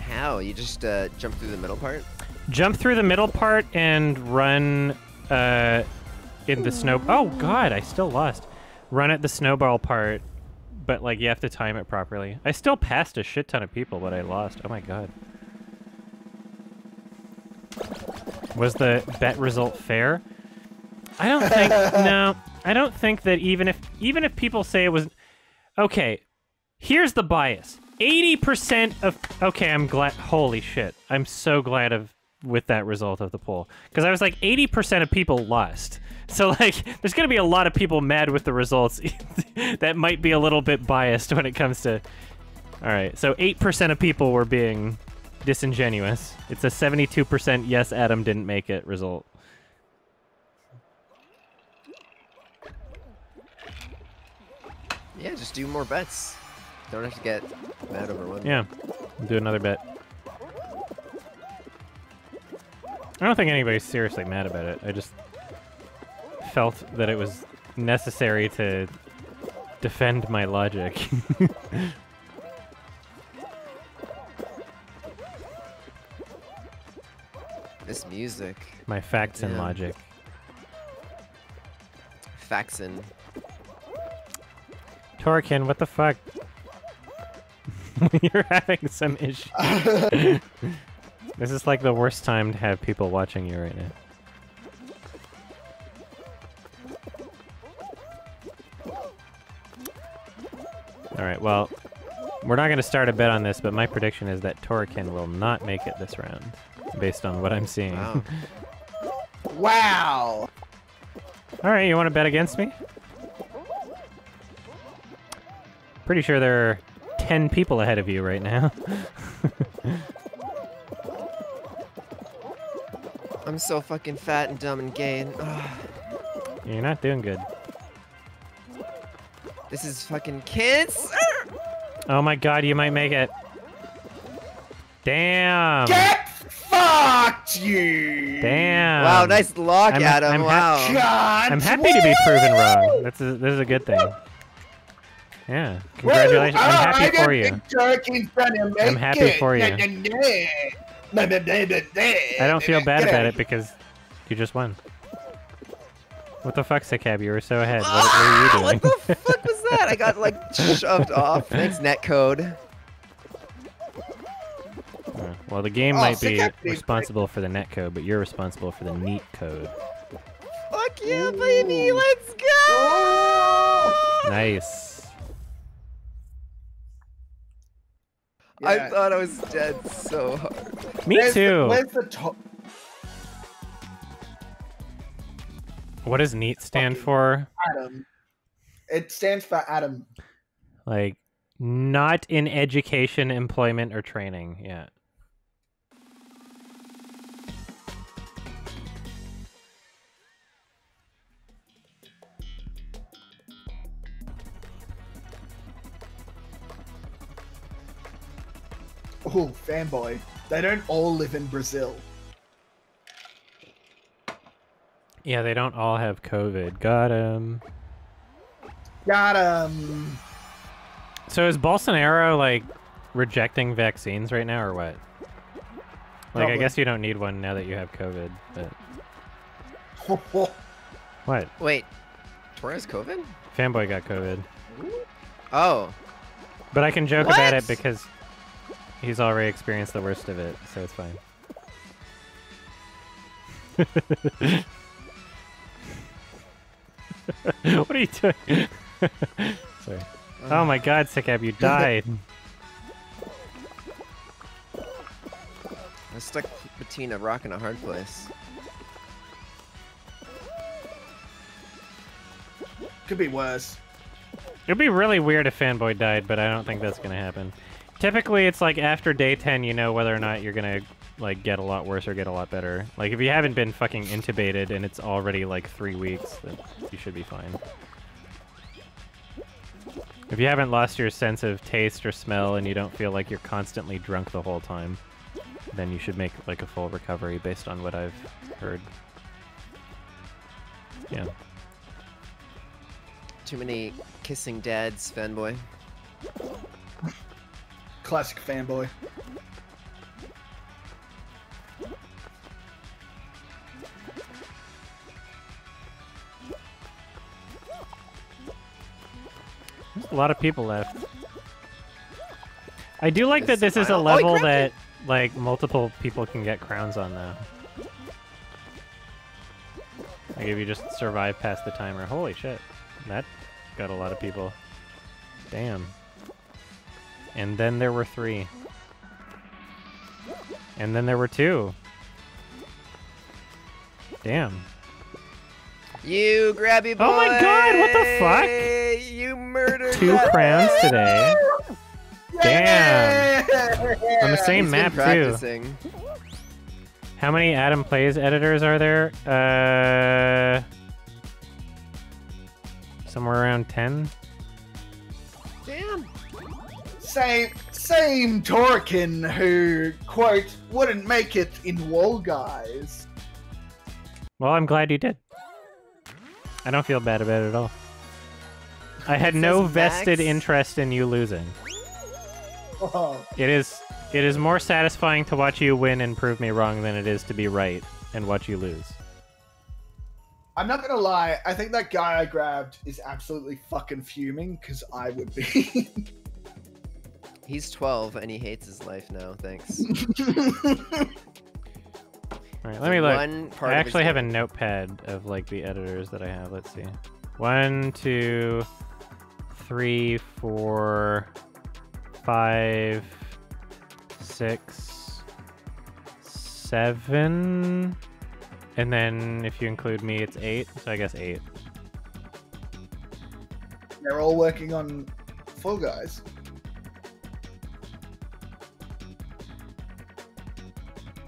How? You just uh, jump through the middle part? Jump through the middle part and run uh, in the snow. Oh god, I still lost. Run at the snowball part, but like you have to time it properly. I still passed a shit ton of people, but I lost. Oh my god. Was the bet result fair? I don't think [laughs] no. I don't think that even if even if people say it was okay, here's the bias. 80% of okay, I'm glad holy shit. I'm so glad of with that result of the poll because I was like 80% of people lost. So like [laughs] there's going to be a lot of people mad with the results [laughs] that might be a little bit biased when it comes to All right. So 8% of people were being disingenuous. It's a 72% yes Adam didn't make it result. Yeah, just do more bets. Don't have to get mad over one. Yeah. Do another bet. I don't think anybody's seriously mad about it. I just felt that it was necessary to defend my logic. [laughs] music. My facts and logic. Facts and. Torkin, what the fuck? [laughs] You're having some issues. [laughs] this is like the worst time to have people watching you right now. Alright, well, we're not going to start a bet on this, but my prediction is that Torkin will not make it this round, based on what I'm seeing. Wow. [laughs] wow. Alright, you want to bet against me? Pretty sure there are 10 people ahead of you right now. [laughs] I'm so fucking fat and dumb and gay and ugh, You're not doing good. this is fucking kids. Oh my god, you might make it. Damn. Get fucked, you. Damn. wow, nice lock, I'm- Adam. I'm wow. God. I'm happy to be proven wrong. That's a, this is a good thing. Yeah. Congratulations. I'm happy for you. I'm happy for you. I I don't feel bad about it because you just won. What the fuck, Sickab? You were so ahead. What, what are you ah, doing? What the fuck was that? I got like [laughs] shoved off. Thanks, netcode. Well, the game Oh, might be responsible for the net code, but you're responsible for the neat code. Fuck yeah, baby. Let's go. Oh! Nice. I thought I was dead so hard. Me Where's the- too. where's the top? What does neat stand Fucking- for? Adam. It stands for Adam. Like, not in education, employment, or training. Yeah. Oh, fanboy. They don't all live in Brazil. Yeah, they don't all have COVID. Got him. Got him. So is Bolsonaro like rejecting vaccines right now, or what? Like, I guess you don't need one now that you have COVID. But [laughs] what? Wait, Torres COVID? Fanboy got COVID, Oh, but I can joke about it because he's already experienced the worst of it, so it's fine. [laughs] what are you doing? [laughs] Sorry. Oh my God, Sickab, you [laughs] died. I stuck between a rock and a hard place. Could be worse. It'd be really weird if Fanboy died, but I don't think that's gonna happen. Typically, it's like after day 10, you know whether or not you're gonna like get a lot worse or get a lot better. Like if you haven't been fucking intubated and it's already like three weeks, then you should be fine. If you haven't lost your sense of taste or smell and you don't feel like you're constantly drunk the whole time, then you should make like a full recovery based on what I've heard. Yeah. Too many kissing dads, fanboy. Classic fanboy. There's a lot of people left. I do like that This this is a smile. Oh, he level that like multiple people can get crowns on though. Like if you just survive past the timer. Holy shit. That got a lot of people. Damn. And then there were three. And then there were two. Damn. You grabby boy! Oh my God, what the fuck? You murdered Two crowns today. Damn. On the same He's map too. How many Adum Plaze editors are there? Uh, somewhere around 10? Damn. Same, same Torkin who, quote, wouldn't make it in Wall Guys. Well, I'm glad you did. I don't feel bad about it at all. I had no says vested Max. interest in you losing. Oh, It is it is more satisfying to watch you win and prove me wrong than it is to be right. and watch you lose. I'm not gonna lie. I think that guy I grabbed is absolutely fucking fuming because I would be. [laughs] He's 12 and he hates his life now. Thanks. [laughs] All right, let me look. One part I actually have a notepad of like the editors that I have. Let's see. One, two, three, four, five, six, seven, and then if you include me, it's eight. So I guess eight. They're all working on Fall Guys.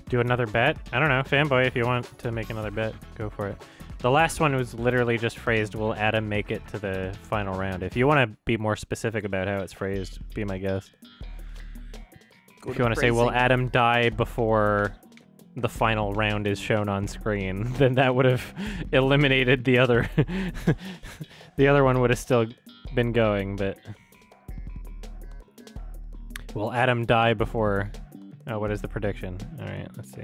Do another bet? I don't know, fanboy. If you want to make another bet, go for it. The last one was literally just phrased, "Will Adam make it to the final round?" If you want to be more specific about how it's phrased, be my guest. Go if you want to say, "Will. Adam die before the final round is shown on screen?" [laughs] Then that would have eliminated the other. [laughs] the other one would have still been going, but will Adam die before? Oh, what is the prediction? All right, let's see.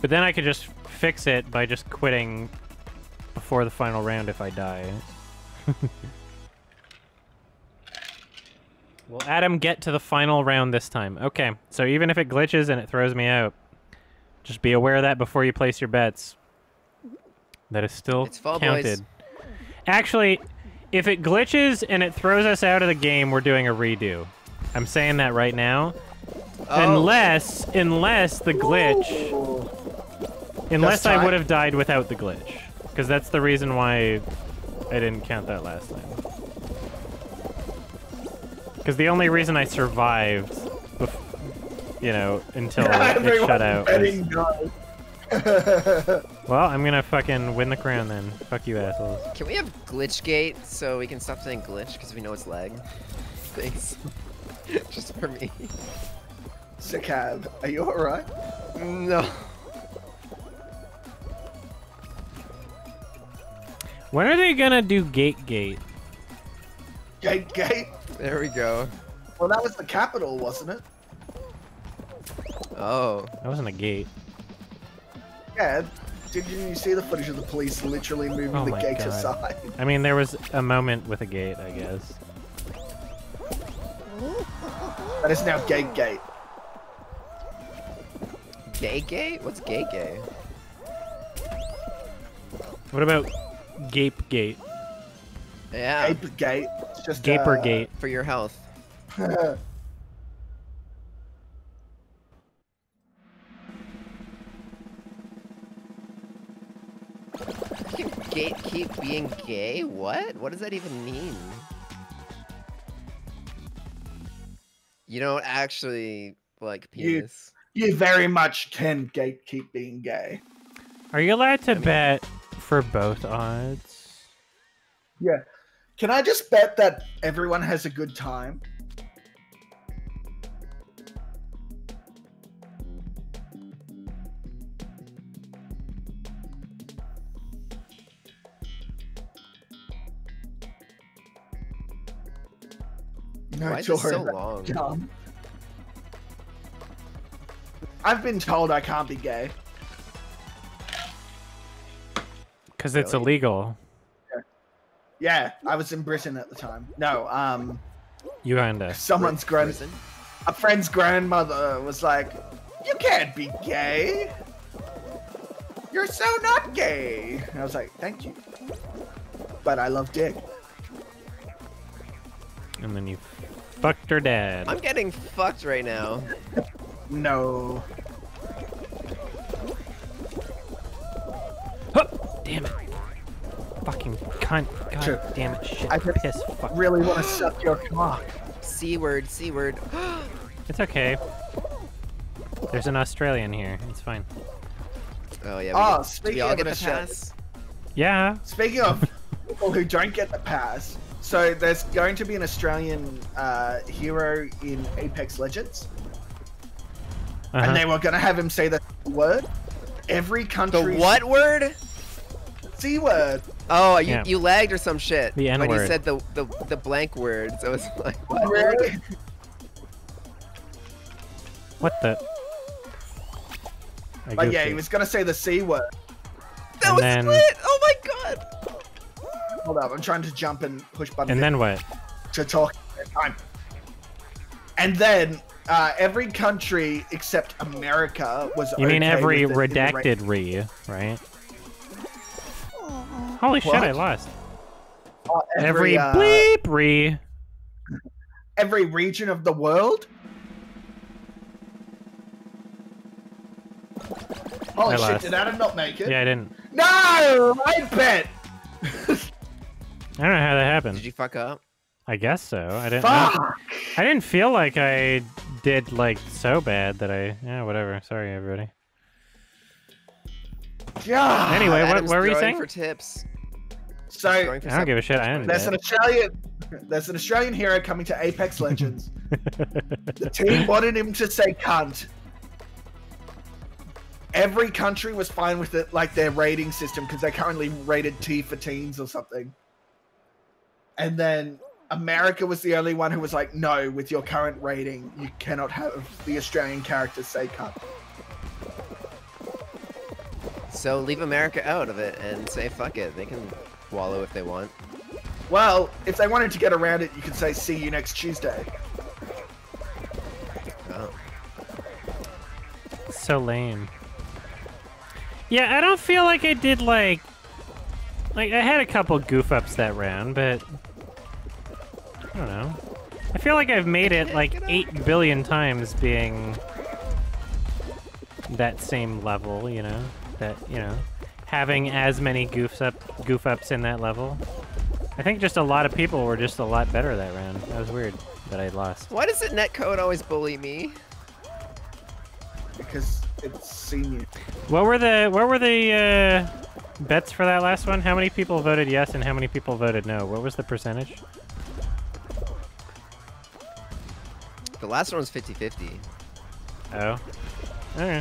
But then I could just fix it by just quitting before the final round if I die. [laughs] Will Adam get to the final round this time? Okay, so even if it glitches and it throws me out, just be aware of that before you place your bets. That is still It's Fall Boys. counted. Actually, if it glitches and it throws us out of the game, we're doing a redo. I'm saying that right now. Oh, Unless, unless the glitch, unless I would have died without the glitch, because that's the reason why I didn't count that last time. Because the only reason I survived, bef- you know, until [laughs] it shut out. Was. [laughs] well, I'm gonna fucking win the crown then. Fuck you, assholes. Can we have Glitchgate so we can stop saying glitch because we know it's lag? [laughs] Thanks. [laughs] Just for me. Sakab, are you alright? No. When are they gonna do Gate Gate? Gate, gate. There we go. Well, that was the capital, wasn't it? Oh. That wasn't a gate. Yeah. Did you see the footage of the police literally moving Oh the gate God. aside? I mean, there was a moment with a gate, I guess. That is now gate gate. Gay gay? What's gay gay? What about Gape Gate? Yeah. Gape gate. It's just Gaper uh, Gate. For your health. [laughs] gatekeep being gay? What? What does that even mean? You don't actually like You- penis. you very much can gatekeep being gay. Are you allowed to mean- bet for both odds? Yeah. Can I just bet that everyone has a good time? Why is this so [laughs] long? dumb. I've been told I can't be gay. Because it's Really? illegal. Yeah, I was in Britain at the time. No, um, Uganda. someone's grand, Prison? a friend's grandmother was like, "You can't be gay. You're so not gay." And I was like, "Thank you, but I love dick." And then you fucked her dad. I'm getting fucked right now. No, Huh! Damn it. Fucking cunt. God Sure. damn it. Shit. I Piss. Fuck. really want to suck your cock. C word, C word. [gasps] It's okay. There's an Australian here. It's fine. oh yeah. We Oh, get, do we speaking all of get the pass? Yeah. Speaking of [laughs] people who don't get the pass, so there's going to be an Australian uh, hero in Apex Legends, Uh-huh. and they were going to have him say the word. Every country. The what word? C word. Oh, you, Yeah. you lagged or some shit. The When you N-word. said the, the the blank word, so it's like what? Really? What the? I But goofed yeah, he was gonna say the c word. That And was then- lit! Hold up, I'm trying to jump and push button And then what? to talk at the time. And then uh, every country except America was. You mean okay every redacted re, right? Holy shit, I lost. uh, Every, every uh, bleep re. every region of the world. Holy shit! Did Adam not make it? Yeah, I didn't. No, I bet. [laughs] I don't know how that happened. Did you fuck up? I guess so. I didn't. Fuck. I didn't feel like I did like so bad that I. Yeah, whatever. Sorry, everybody. Yeah. Anyway, what, Adam's what were you saying? for tips. So for I don't give a shit. I didn't. there's an Australian, there's an Australian hero coming to Apex Legends. The team [laughs] wanted him to say cunt. Every country was fine with it, like their rating system, because they're currently rated T for teens or something. And then America was the only one who was like, no, with your current rating, you cannot have the Australian characters say cunt. So leave America out of it and say fuck it. They can wallow if they want. Well, if they wanted to get around it, you could say, see you next Tuesday. Oh. so lame. Yeah, I don't feel like I did like. Like I had a couple goof ups that round, but I don't know. I feel like I've made it like eight billion times being that same level. You know, that you know, having as many goofs up, goof ups in that level. I think just a lot of people were just a lot better that round. That was weird that I lost. Why does the netcode always bully me? Because it's senior. What were the what were the uh, bets for that last one? How many people voted yes and how many people voted no? What was the percentage? The last one was 50-50. Oh, okay.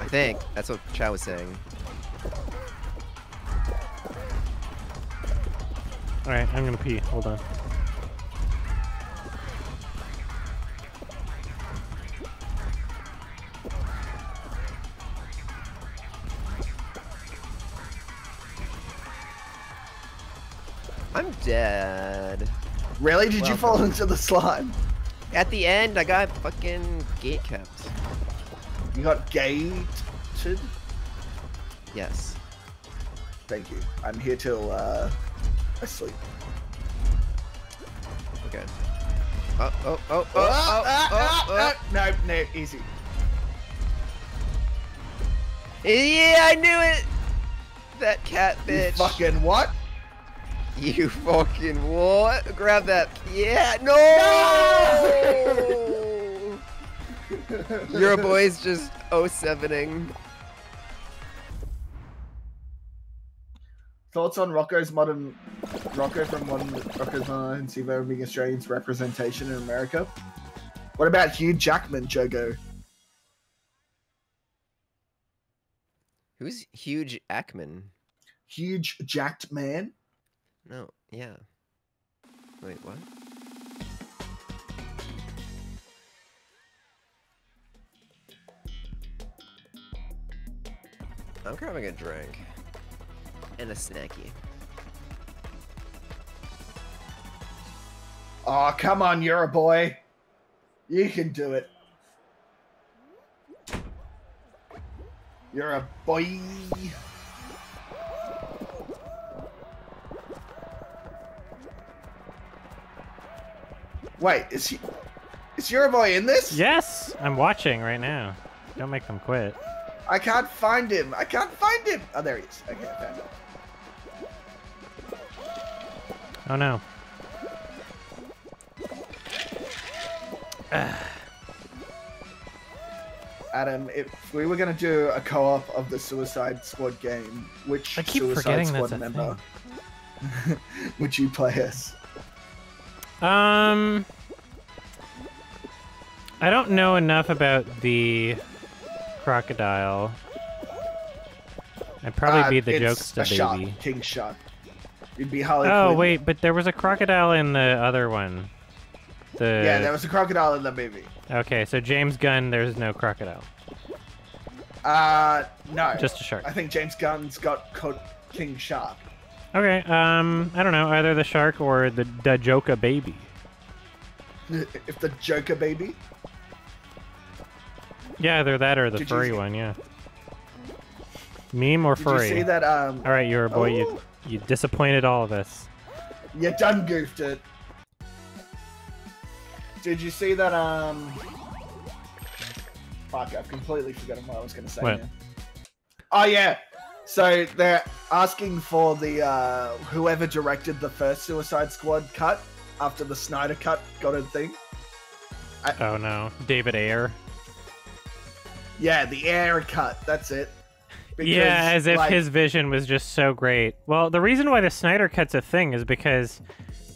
I think. That's what Chow was saying. All right, I'm gonna pee. Hold on. I'm dead. Really? Did you fall into the slime? At the end, I got fucking gate kept. You got gated? Yes. Thank you. I'm here till uh, I sleep. Okay. Oh, oh, oh, oh, Ah, oh, ah, oh, ah, oh. ah. No, no, easy. Yeah, I knew it! That cat You bitch. fucking what? You fucking what? Grab that. Yeah, no! Your boy's just 07ing. Thoughts on Rocko's modern Rocko from modern Rocko's modern Sivo being Australians representation in America? What about Hugh Jackman, Jogo? Who's Huge Ackman? Huge jacked man? No, yeah. Wait, what? I'm grabbing a drink. And a snacky. Oh, come on, you're a boy. You can do it. You're a boy. Wait, is he? Is your boy in this? Yes, I'm watching right now. Don't make them quit. I can't find him. I can't find him. Oh, there he is. Okay, I found him. Oh no. [sighs] Adam, if we were gonna do a co-op of the Suicide Squad game, which I keep Suicide forgetting Squad member [laughs] would you play as? Um, I don't know enough about the crocodile. I'd probably Uh, be the it's jokester shark, baby. King Shark. You'd be Harley Oh Quinn. wait, but there was a crocodile in the other one. The Yeah, there was a crocodile in the movie. okay, so James Gunn, there's no crocodile. Uh, no. Just a shark. I think James Gunn's got King Shark. Okay. Um, I don't know. Either the shark or the the Joka baby. If the Joker baby. Yeah, either that or the Did you furry see- one. Yeah. Meme or furry. Did furry? you see that? Um, All right, you're a boy. You Oh. you disappointed all of us. you done goofed it. Did you see that? Um, fuck, I've completely forgotten what I was going to say. What? now. Oh yeah. So they're asking for the uh, whoever directed the first Suicide Squad cut after the Snyder cut got a thing. Oh no, David Ayer. Yeah, the Ayer cut. That's it. yeah, as if like, his vision was just so great. Well, the reason why the Snyder cut's a thing is because,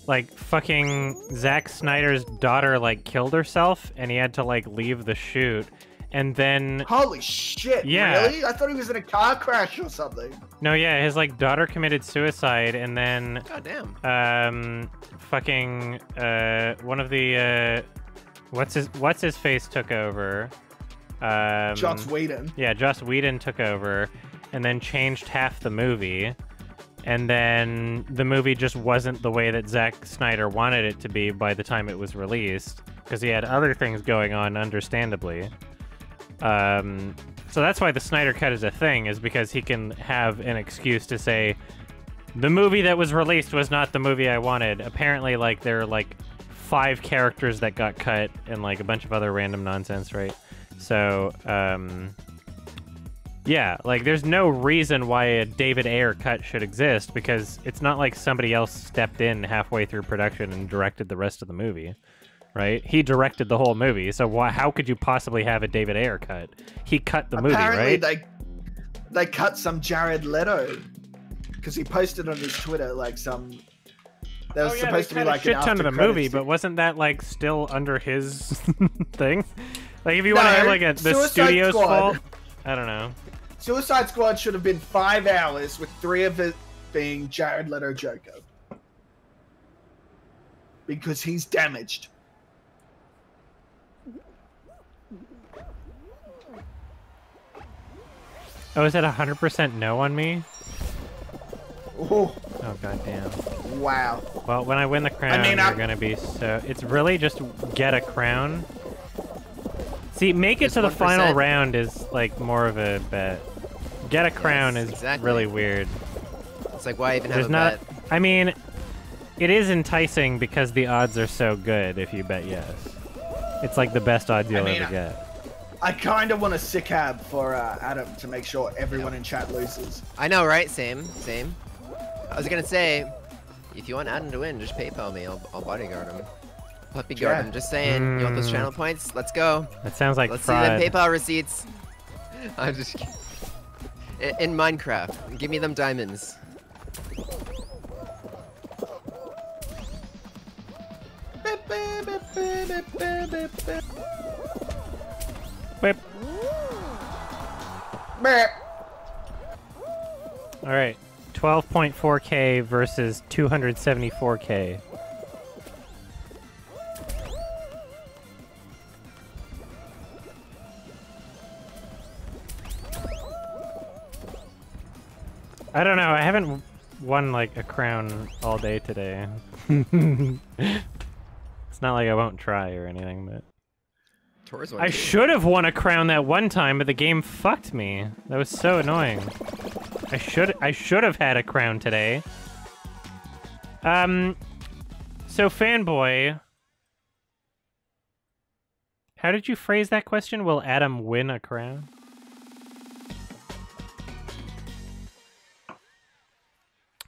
like, fucking Zack Snyder's daughter like killed herself, and he had to like leave the shoot, and then Holy shit! Yeah. Really? I thought he was in a car crash or something. no, yeah, his like daughter committed suicide, and then God damn. um, fucking uh, one of the uh, what's his what's his face took over. Um, Joss Whedon. Yeah, Joss Whedon took over and then changed half the movie. And then the movie just wasn't the way that Zack Snyder wanted it to be by the time it was released because he had other things going on, understandably. Um, so that's why the Snyder Cut is a thing, is because he can have an excuse to say, the movie that was released was not the movie I wanted. Apparently, like, there are like five characters that got cut and like a bunch of other random nonsense, right? So, um, yeah, like there's no reason why a David Ayer cut should exist because it's not like somebody else stepped in halfway through production and directed the rest of the movie, right? He directed the whole movie, so why, how could you possibly have a David Ayer cut? He cut the movie, Apparently, right? they they cut some Jared Leto because he posted on his Twitter like some. There was Oh, yeah, supposed to be like a like shit an ton of the movie, credits but wasn't that like still under his [laughs] thing? Like if you want to have like a the Suicide studio's Squad. fault, I don't know. Suicide Squad should have been five hours with three of it being Jared Leto Joker because he's damaged. Oh, is that hundred percent no on me? Oh Oh goddamn. wow! Well, when I win the crown, mean, you're I- gonna be so. It's really just get a crown. See, make it Just to the final round is like more of a bet. Get a crown Yes, is exactly. really weird. It's like why even have There's a not. bet? I mean, it is enticing because the odds are so good if you bet yes. It's like the best odds you'll mean, ever get. I kind of want a sick ab for uh, Adam to make sure everyone in chat loses. I know, right? Same, same. I was gonna say, if you want Adam to win, just PayPal me. I'll, I'll bodyguard him. Puppy guard Yeah. him. Just saying. You want those Mm. channel points? Let's go. That sounds like Let's fraud. see them PayPal receipts. [laughs] I'm just kidding. In, in Minecraft, give me them diamonds. Whip. Meh. All right, 12.4k versus 274k. I don't know. I haven't won like a crown all day today. [laughs] it's not like I won't try or anything, but. I should have won a crown that one time, but the game fucked me. That was so annoying. I should I should have had a crown today. Um so fanboy How did you phrase that question? Will Adam win a crown?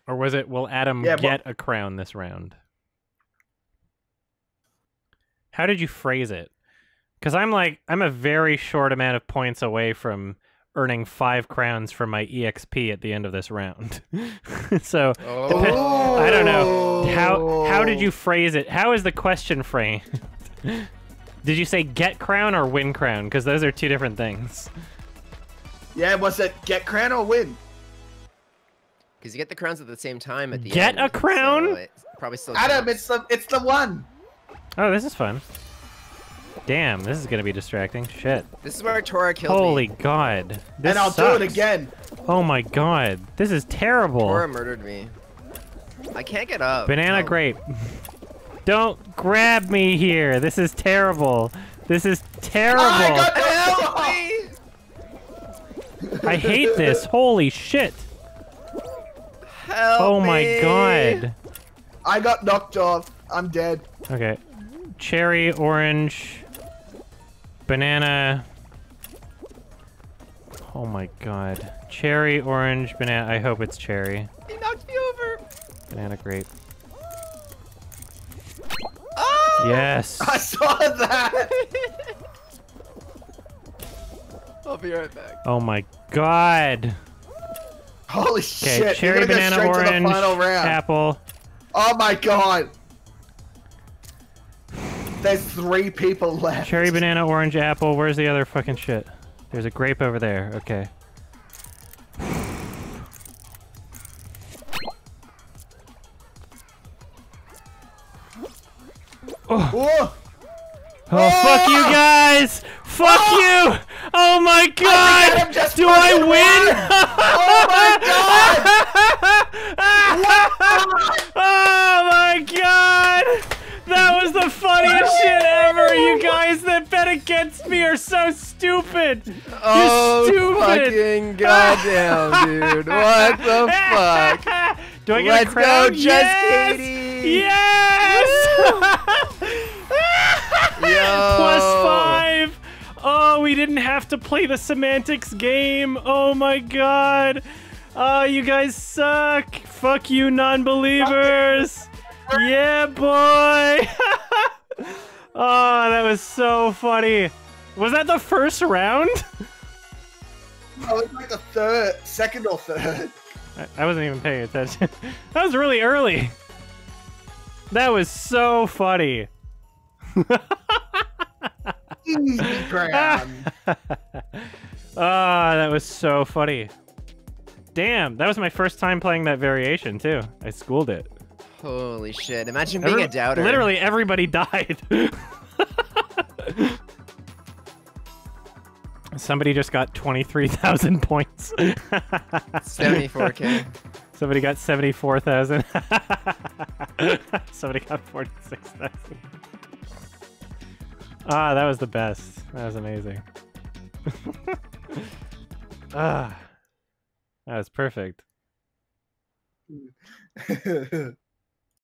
Or was it will Adam Yeah, get a crown this round? How did you phrase it? Because I'm like, I'm a very short amount of points away from earning five crowns for my EXP at the end of this round. [laughs] so depe- oh. I don't know. How how did you phrase it? How is the question framed? [laughs] did you say get crown or win crown? Because those are two different things. Yeah, was it get crown or win? Because you get the crowns at the same time at the Get end. a crown? so it probably still Adam, it's the it's the one. Oh, this is fun. Damn, this is gonna be distracting. Shit. This is where Tora killed Holy me. Holy god. This and I'll sucks. do it again. Oh my god. This is terrible. Tora murdered me. I can't get up. Banana Oh. grape. Don't grab me here. This is terrible. This is terrible. I got Help me! I hate this. Holy shit. Help Oh my me! god. I got knocked off. I'm dead. Okay. Cherry, orange, banana. Oh my god. Cherry, orange, banana. I hope it's cherry. He knocked me over. Banana grape. Oh! Yes. [laughs] I saw that. [laughs] I'll be right back. Oh my god. Holy Okay, shit! We're cherry, go banana, to the orange, final round. apple. Oh my god! There's three people left. Cherry, banana, orange, apple. Where's the other fucking shit? There's a grape over there. Okay. Oh, Oh, fuck you ah! guys! Fuck ah! you! Oh my god! Just Do I win? oh oh my [laughs] god! [laughs] That was the funniest shit ever! You guys that bet against me are so stupid! Oh, stupid! fucking [laughs] goddamn, dude. What the fuck? Do I get Let's a crown? go, Just yes! Katie! Yes! [laughs] Yo. Plus five! Oh, we didn't have to play the semantics game. Oh my god. Oh, you guys suck. Fuck you, non believers. [laughs] Yeah, boy. [laughs] oh, that was so funny. Was that the first round? I was like the third, second or third. I- I wasn't even paying attention. [laughs] that was really early. That was so funny. Easy. [laughs] Ah, that was so funny. Damn, that was my first time playing that variation too. I schooled it. Holy shit. Imagine being Every- a doubter. Literally everybody [laughs] died. Somebody just got 23,000 points. 74k. [laughs] Somebody got 74,000. [laughs] Somebody got 46,000. Ah, that was the best. That was amazing. ah, that was perfect.